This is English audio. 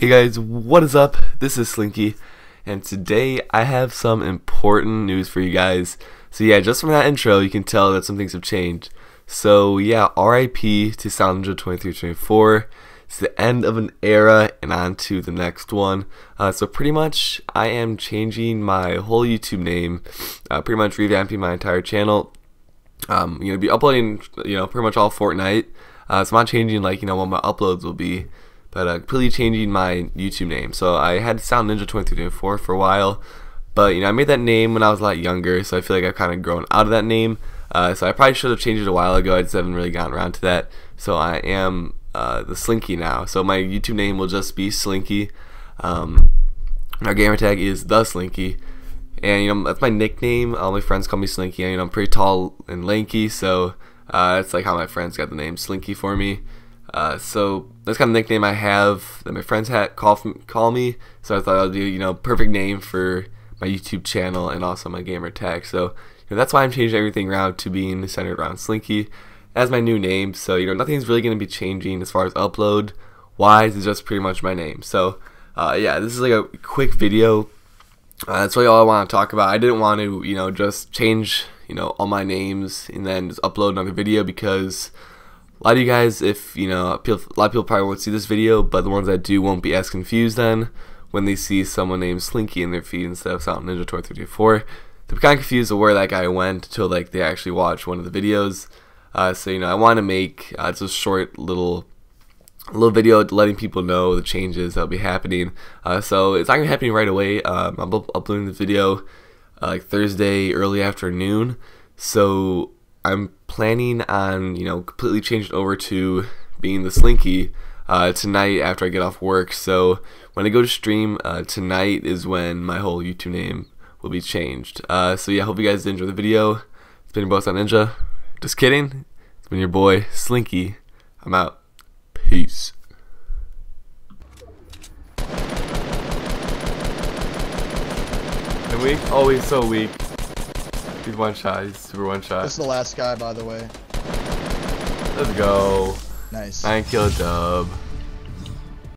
Hey guys, what is up? This is Slinky, and today I have some important news for you guys. So yeah, just from that intro, you can tell that some things have changed. So yeah, RIP to Silent Ninja 2324. It's the end of an era and on to the next one. Uh, so pretty much, I am changing my whole YouTube name, uh, pretty much revamping my entire channel. Um, you know, be uploading, you know, pretty much all Fortnite. Uh, so I'm not changing like you know what my uploads will be but uh, completely changing my YouTube name. So I had Silent Ninja 2324 for a while, but you know I made that name when I was a lot younger, so I feel like I've kind of grown out of that name. Uh, so I probably should have changed it a while ago. I just haven't really gotten around to that. So I am uh, the Slinky now. So my YouTube name will just be Slinky. Um, my gamer tag is the Slinky. And you know that's my nickname. All my friends call me Slinky. And, you know I'm pretty tall and lanky, so uh, that's like how my friends got the name Slinky for me. Uh, so that's kind of nickname I have that my friends had call call me. So I thought I'd do you know perfect name for my YouTube channel and also my gamer tag. So you know, that's why I'm changing everything around to being centered around Slinky as my new name. So you know nothing's really going to be changing as far as upload wise. It's just pretty much my name. So uh, yeah, this is like a quick video. Uh, that's really all I want to talk about. I didn't want to you know just change you know all my names and then just upload another video because a lot of you guys, if you know, a lot of people probably won't see this video, but the ones that do won't be as confused then when they see someone named Slinky in their feed instead of Silent Ninja 2324. They're kind of confused of where that guy went until like they actually watch one of the videos. Uh, so you know, I want to make uh, just a short little little video letting people know the changes that'll be happening. Uh, so it's not gonna be happening right away. Um, I'm uploading the video uh, like Thursday early afternoon. So I'm planning on you know completely changing over to being the Slinky uh, tonight after I get off work. So when I go to stream uh, tonight is when my whole YouTube name will be changed. Uh, so yeah, hope you guys enjoy the video. It's been your boss on Ninja. Just kidding. It's been your boy Slinky. I'm out. Peace. Weak? Always so weak. He's one shot. He's super one shot. This is the last guy, by the way. Let's go. Nice. Nine kill dub.